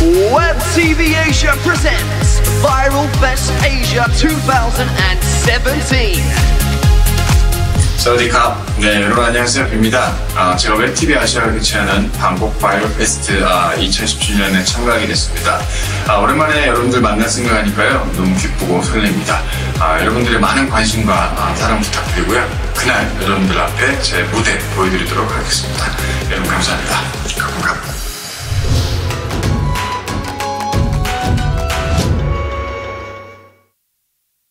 Web TV Asia presents Viral Fest Asia 2017. สวัสดีครับ. 네, 여러분 안녕하세요. 비입니다. 아, 제가 Web TV Asia를 개최하는 방콕 Viral Fest 아, 2017년에 참가하게 됐습니다. 아, 오랜만에 여러분들 만날 생각하니까요. 너무 기쁘고 설렙니다. 아, 여러분들의 많은 관심과 아, 사랑 부탁드리고요. 그날 여러분들 앞에 제 무대 보여드리도록 하겠습니다. 여러분 감사합니다.